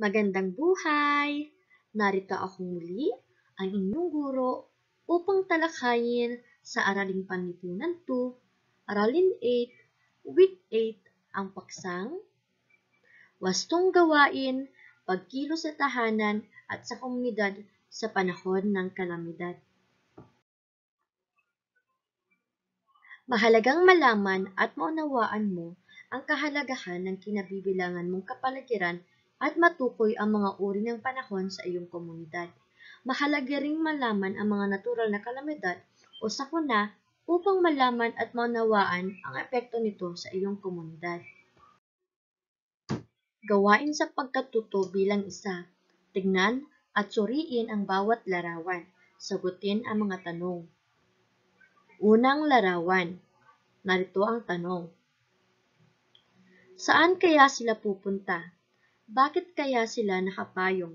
Magandang buhay! Narito ako muli, ang inyong guro, upang talakayin sa Araling Panlipunan 2, Aralin 8, Week 8, ang paksang Wastong gawain, pagkilo sa tahanan at sa komunidad sa panahon ng kalamidad. Mahalagang malaman at maunawaan mo ang kahalagahan ng kinabibilangan mong kapaligiran at matukoy ang mga uri ng panahon sa iyong komunidad. Mahalaga ring malaman ang mga natural na kalamidad o sakuna upang malaman at maunawaan ang epekto nito sa iyong komunidad. Gawain sa pagkatuto bilang isa. Tignan at suriin ang bawat larawan. Sagutin ang mga tanong. Unang larawan. Narito ang tanong. Saan kaya sila pupunta? Bakit kaya sila nakapayong?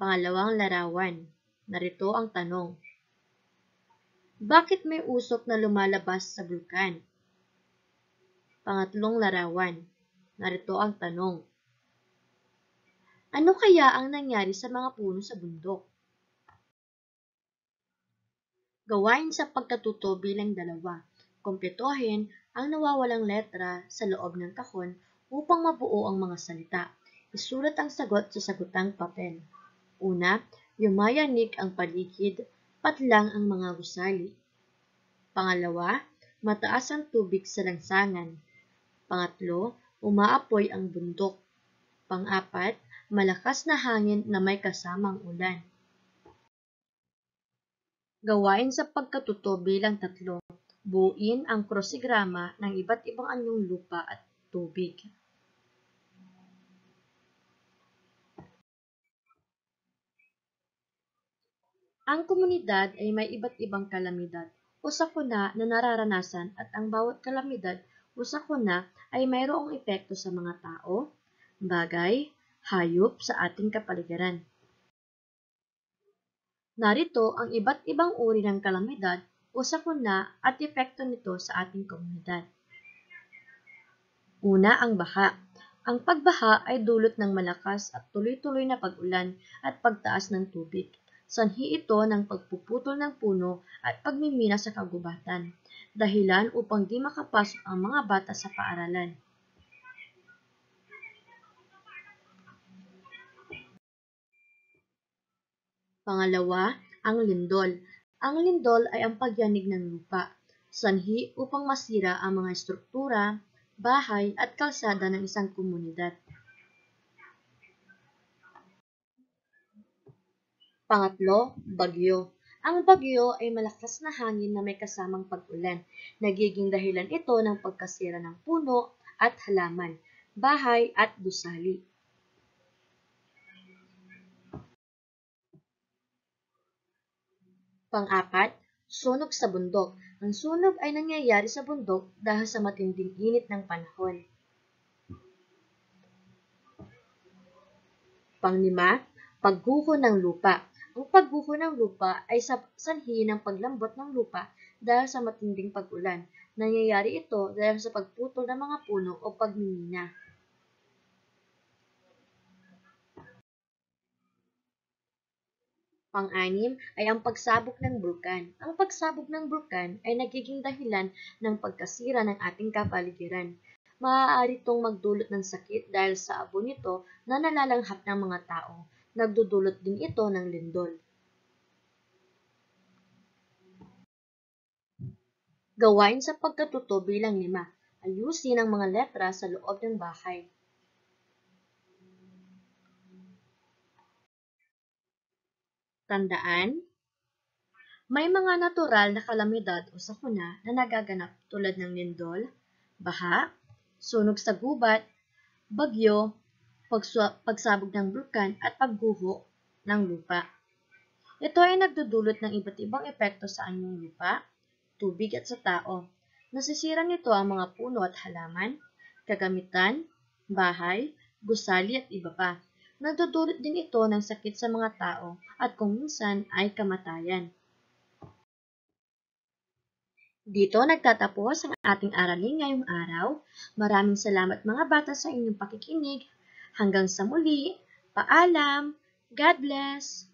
Pangalawang larawan. Narito ang tanong. Bakit may usok na lumalabas sa bulkan? Pangatlong larawan. Narito ang tanong. Ano kaya ang nangyari sa mga puno sa bundok? Gawain sa pagkatuto bilang dalawa. Kumpletuhin ang nawawalang letra sa loob ng kahon upang mabuo ang mga salita. Isulat ang sagot sa sagutang papel. Una, yumayanig ang paligid, patlang ang mga gusali. Pangalawa, mataas ang tubig sa langsangan. Pangatlo, umaapoy ang bundok. Pang-apat, malakas na hangin na may kasamang ulan. Gawain sa pagkatuto bilang tatlo. Buuin ang krosigrama ng iba't ibang anyong lupa at tubig. Ang komunidad ay may iba't ibang kalamidad o sakuna na nararanasan at ang bawat kalamidad o sakuna ay mayroong epekto sa mga tao, bagay, hayop sa ating kapaligiran. Narito ang iba't ibang uri ng kalamidad o sakuna at epekto nito sa ating komunidad. Una ang baha. Ang pagbaha ay dulot ng malakas at tuloy-tuloy na pag-ulan at pagtaas ng tubig. Sanhi ito ng pagpuputol ng puno at pagmimina sa kagubatan, dahilan upang di makapasok ang mga bata sa paaralan. Pangalawa, ang lindol. Ang lindol ay ang pagyanig ng lupa, sanhi upang masira ang mga estruktura, bahay at kalsada ng isang komunidad. Pangatlo, bagyo. Ang bagyo ay malakas na hangin na may kasamang pag-ulan. Nagiging dahilan ito ng pagkasira ng puno at halaman, bahay at gusali. Pang-apat, sunog sa bundok. Ang sunog ay nangyayari sa bundok dahil sa matinding init ng panahon. Panglima, pagguho ng lupa. Ang pagguho ng lupa ay sa sanhi ng paglambot ng lupa dahil sa matinding pag-ulan. Nangyayari ito dahil sa pagputol ng mga puno o pagmimina. Pang-anim ay ang pagsabog ng bulkan. Ang pagsabog ng bulkan ay nagiging dahilan ng pagkasira ng ating kapaligiran. Maaari itong magdulot ng sakit dahil sa abo nito na nalalanghap ng mga tao. Nagdudulot din ito ng lindol. Gawain sa pagkatuto bilang lima. Ayusin ang mga letra sa loob ng bahay. Tandaan, may mga natural na kalamidad o sakuna na nagaganap tulad ng lindol, baha, sunog sa gubat, bagyo, pagsabog ng bulkan at pagguho ng lupa. Ito ay nagdudulot ng iba't ibang epekto sa anyong lupa, tubig at sa tao. Nasisira nito ang mga puno at halaman, kagamitan, bahay, gusali at iba pa. Nagdudulot din ito ng sakit sa mga tao at kung minsan ay kamatayan. Dito nagtatapos ang ating aralin ngayong araw. Maraming salamat mga bata sa inyong pakikinig. Hanggang sa muli, paalam, God bless!